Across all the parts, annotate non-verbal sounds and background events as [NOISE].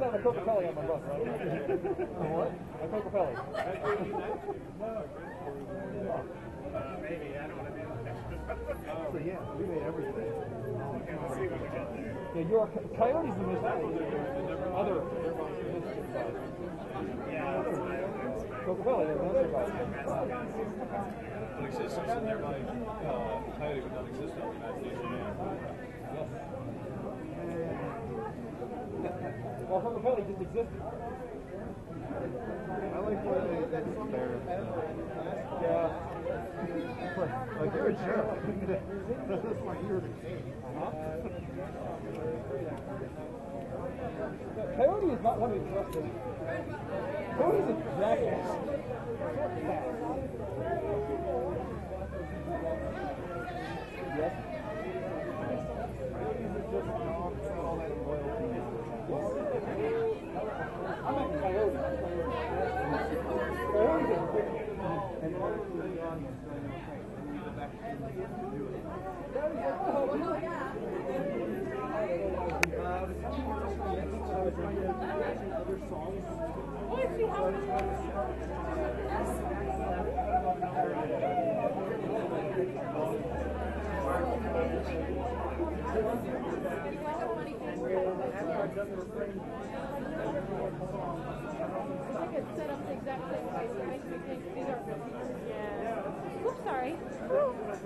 have a Coca-Cola on my bus, right? what? A Coca-Cola. [LAUGHS] maybe, I don't want to do So yeah, we made everything. Okay, we'll see when we get there. Yeah, your Coyotes in this other Yeah, that's my own. Coca-Cola, they're another guy. It exists in thereby uh, Coyote would not exist on the imagination. Well, Coca-Cola just existed. I like where they, they compare. Yeah. Like you're a jerk. That's why you're the king. Uh-huh. Coyote is not one of the trusted. Coyote's a jackass. Yes. I'm a coyote. Coyote's a big I could set up the exact same. way, so it makes me think these are. Yeah. Oops, sorry.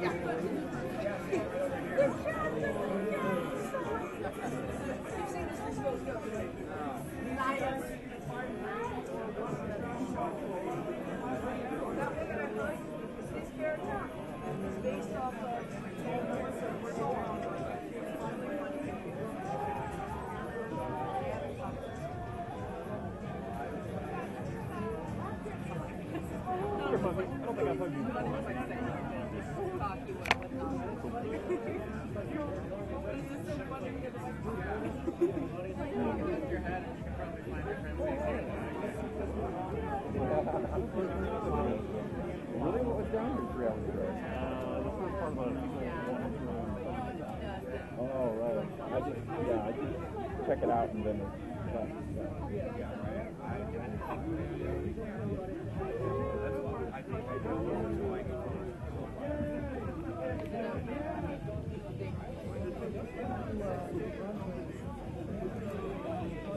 Gracias. Really? What was down here three hours ago? Uh, Oh, right. I just, yeah, I just check it out and then it's,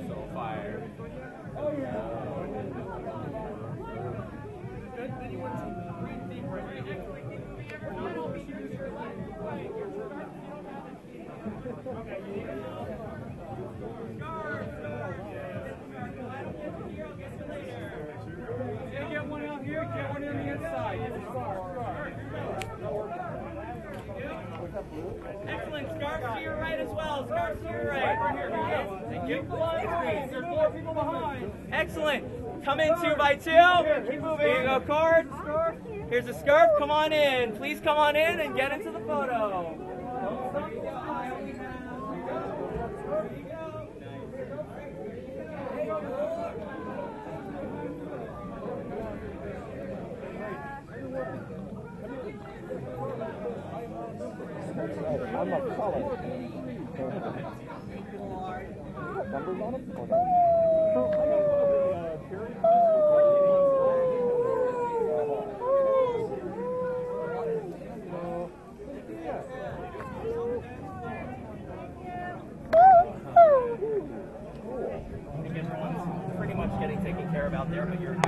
So fire. Get one out here, get one on the inside. Excellent. Scarf to your right as well. Scarf to your right. And keep the line. There's more people behind. Excellent. Come in two by two. Here you go, card. Here's a scarf. Come on in. Please come on in and get into the photo. I'm a color. Numbers on it? Pretty much getting taken care of out there, but you're